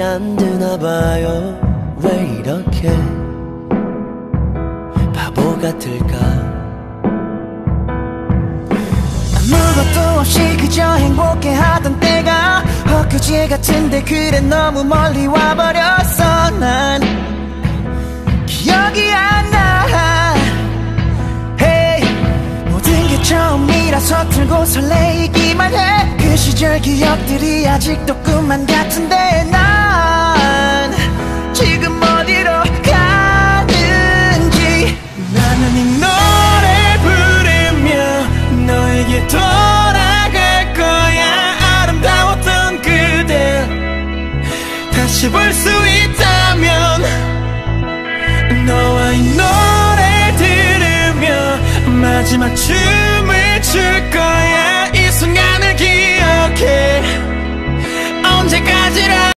안 되나 봐요. 왜 이렇게 바보 같을까? 아무것도 없이 그저 행복해 하던 때가 엊그제 같은데 그래 너무 멀리 와버렸어. 난 기억이 안 나. hey, 모든 게 처음이라 서툴고 설레이기만 해. 그 시절 기억들이 아직도 꿈만 같은데 다시 볼 수 있다면 너와 이 노래 들으며 마지막 춤을 출 거야 이 순간을 기억해 언제까